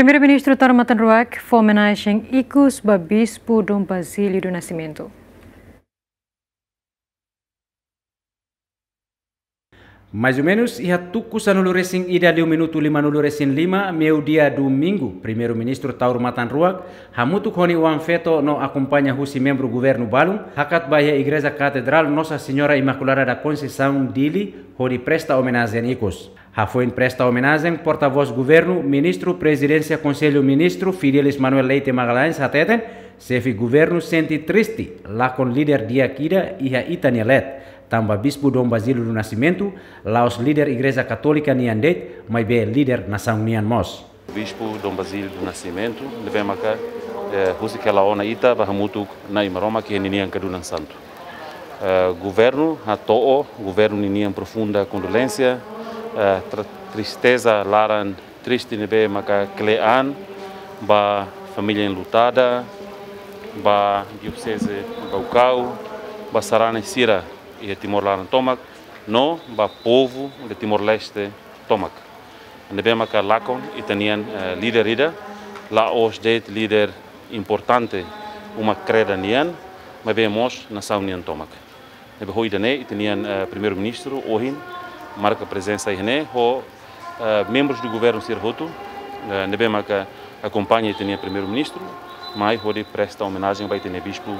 Primeiro-Ministro Tarmatan Ruak foi homenagem Icus Babispo Dom Basílio do Nascimento. Mais ou menos, ia tuku sanulu racing ida liu minuto lima nulu racing lima, meu dia domingo, primeiro-ministro Tauro Matan Ruak, hamutu koni uang feto no acompanha husi membro governo Balung, hakat bahia igreja katedral Nossa Senhora Imaculada da Conceição Dili, hori presta homenagem ikos. Hafoin presta homenagem porta-voz governo, ministro, presidência, conselho ministro, Fidelis Manuel Leite Magalhães, hateten, sefi governo senti triste, lá com líder dia kida, iha itania let, tamba Bispo Dom Basílio do Nascimento, lá os líder Igreja Católica Niandet, mas bem líder nação Nian Mos. Bispo Dom Basílio do Nascimento, leve maka husi que ela ona ita bahamutu na imaroma que ninian kadunang santo. Uh, governo hatoo, governo ninian profunda condolência, uh, tristeza laran triste nebe maka klean ba família enlutada, ba diocese Baucau, ba sarane sira e Timor-Leste tomak, no ba povo de Timor-Leste tomak. En bem que lakon itanian uh, líder ida, la os det líder importante uma creda nian, mas vemos nação nian tomak. E be hoida ne itanian uh, primeiro-ministro ohin marca presença aí ho uh, membros do governo sir hotu, uh, ne bem que acompanha itanian primeiro-ministro, mas hori presta homenagem vai ter bispo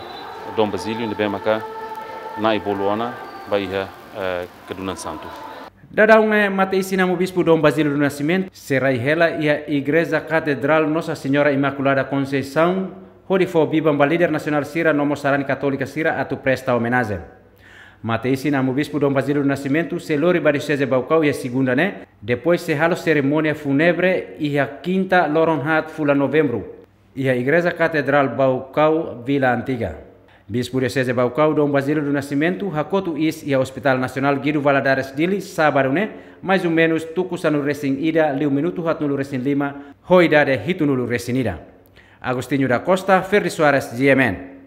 Dom Basílio, ne bem que na iboluana baiha uh, kedunan santo. Dadaunga mate isina mo bispo Dom Basílio do Nascimento, serai hela ia Igreja Catedral Nossa Senhora Imaculada Conceição, hori fo bibam líder nacional sira nomo sarani católica sira atu presta homenagem. Mate isina mo bispo Dom Basílio do Nascimento, se lori baricese baucau ia segunda né, depois se halo cerimônia fúnebre ia quinta loronhat fula novembro, ia Igreja Catedral Baucau Vila Antiga. Bispo Diocese Baucau Dom Basílio do Nascimento, Hakotu Is e Hospital Nacional Guido Valadares Dili, sábado, né? Mais ou menos, tukusanu recém ida, liu minuto hatnulu recém lima, hoidade hitunulu recém ida. Agostinho da Costa, Ferri Soares, GMN.